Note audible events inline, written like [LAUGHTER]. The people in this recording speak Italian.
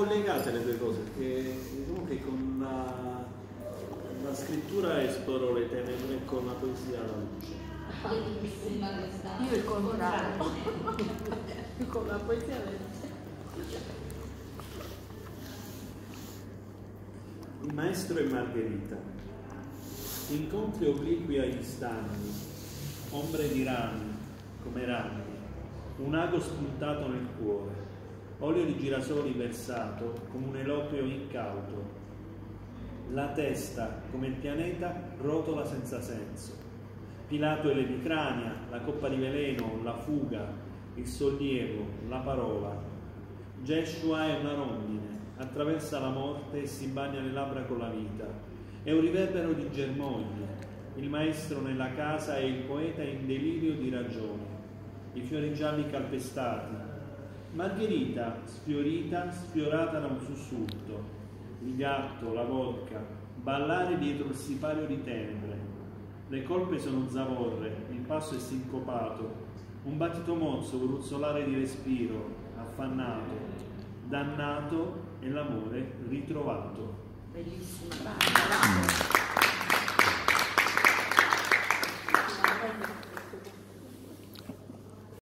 collegate le due cose, perché diciamo che con la, la scrittura esploro le tenebre e con la poesia la luce. Io il contrario. [LAUGHS] con la poesia Il maestro e Margherita. Incontri obliqui agli stagni, ombre di rami, come rami, un ago spuntato nel cuore, olio di girasoli versato come un eloquio incauto. La testa, come il pianeta, rotola senza senso. Pilato è l'emicrania, la coppa di veleno, la fuga, il sollievo, la parola. Jeshua è una rondine, attraversa la morte e si bagna le labbra con la vita. È un riverbero di germogli, il maestro nella casa e il poeta in delirio di ragione. I fiori gialli calpestati. Margherita, sfiorita, sfiorata da un sussulto. Il gatto, la vodka, ballare dietro il sipario di tenebre. Le colpe sono zavorre, il passo è sincopato, un battito mozzo, un ruzzolare di respiro, affannato, dannato e l'amore ritrovato. Bellissima.